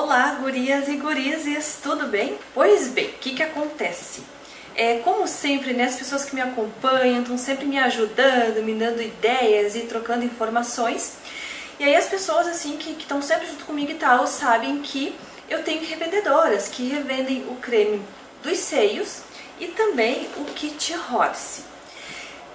Olá, gurias e gurizes, tudo bem? Pois bem, o que que acontece? É, como sempre, né, as pessoas que me acompanham estão sempre me ajudando, me dando ideias e trocando informações. E aí as pessoas assim que estão sempre junto comigo e tal, sabem que eu tenho revendedoras que revendem o creme dos seios e também o kit Horse.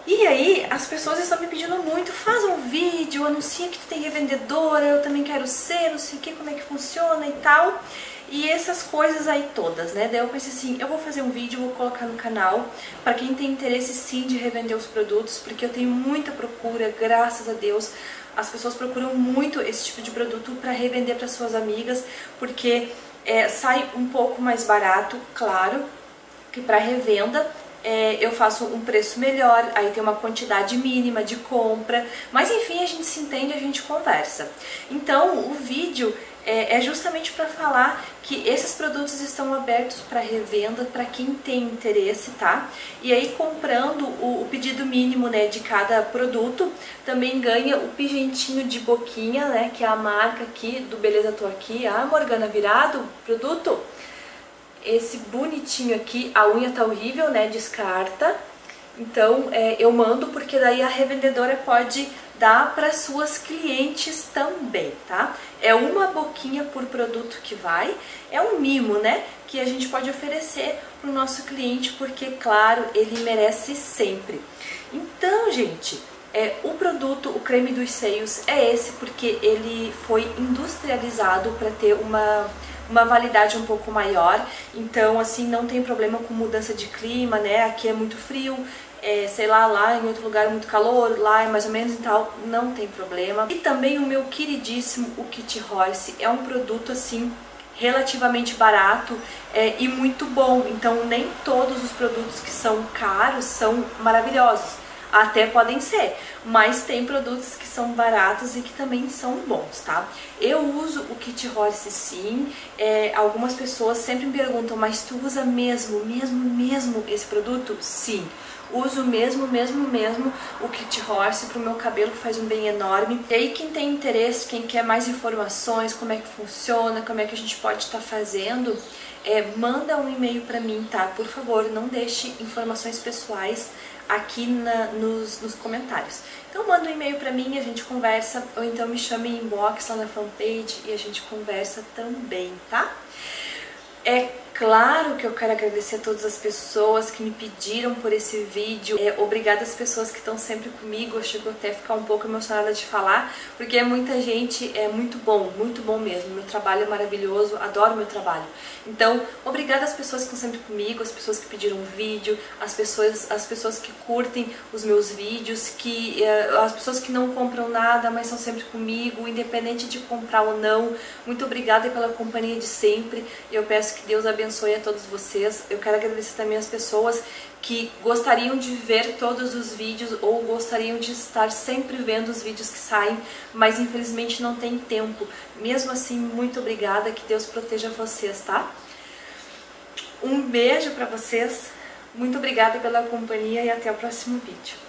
E aí as pessoas estão me pedindo muito, faz um vídeo, anuncia que tu tem revendedora, eu também quero ser, não sei o que, como é que funciona e tal. E essas coisas aí todas, né? Daí eu pensei assim, eu vou fazer um vídeo, vou colocar no canal para quem tem interesse sim de revender os produtos, porque eu tenho muita procura, graças a Deus. As pessoas procuram muito esse tipo de produto para revender para suas amigas, porque é, sai um pouco mais barato, claro, que para revenda, é, eu faço um preço melhor, aí tem uma quantidade mínima de compra, mas enfim, a gente se entende, a gente conversa. Então, o vídeo é, é justamente para falar que esses produtos estão abertos para revenda para quem tem interesse, tá? E aí comprando o, o, pedido mínimo, né, de cada produto, também ganha o pigentinho de boquinha, né, que é a marca aqui do Beleza Tô Aqui, a Morgana Virado, produto esse bonitinho aqui, a unha tá horrível, né, descarta. Então é, eu mando porque daí a revendedora pode dar para suas clientes também, tá? É uma boquinha por produto que vai, é um mimo, né, que a gente pode oferecer para o nosso cliente porque, claro, ele merece sempre. Então, gente, é, o produto, o creme dos seios é esse porque ele foi industrializado para ter uma uma validade um pouco maior, então assim não tem problema com mudança de clima, né? Aqui é muito frio, é, sei lá, lá em outro lugar é muito calor, lá é mais ou menos e tal, não tem problema. E também o meu queridíssimo, o Kit Horse, é um produto assim relativamente barato é, e muito bom, então nem todos os produtos que são caros são maravilhosos. Até podem ser, mas tem produtos que são baratos e que também são bons, tá? Eu uso o Kit Horse sim, é, algumas pessoas sempre me perguntam, mas tu usa mesmo, mesmo, mesmo esse produto? Sim, uso mesmo, mesmo, mesmo o Kit Horse pro meu cabelo que faz um bem enorme. E aí quem tem interesse, quem quer mais informações, como é que funciona, como é que a gente pode estar tá fazendo, é, manda um e-mail para mim, tá? Por favor, não deixe informações pessoais aqui na, nos, nos, comentários. Então manda um e-mail para mim, a gente conversa, ou então me chame em inbox lá na fanpage e a gente conversa também, tá? É claro que eu quero agradecer a todas as pessoas que me pediram por esse vídeo. É, obrigada às pessoas que estão sempre comigo. Eu chego até a ficar um pouco emocionada de falar, porque é muita gente, é muito bom, muito bom mesmo. Meu trabalho é maravilhoso, adoro meu trabalho. Então, obrigada às pessoas que estão sempre comigo, as pessoas que pediram vídeo, as pessoas, as pessoas que curtem os meus vídeos, que é, as pessoas que não compram nada, mas são sempre comigo, independente de comprar ou não. Muito obrigada pela companhia de sempre. Eu peço que Deus abençoe a todos vocês. Eu quero agradecer também as pessoas que gostariam de ver todos os vídeos ou gostariam de estar sempre vendo os vídeos que saem, mas infelizmente não tem tempo. Mesmo assim, muito obrigada, que Deus proteja vocês, tá? Um beijo para vocês, muito obrigada pela companhia e até o próximo vídeo.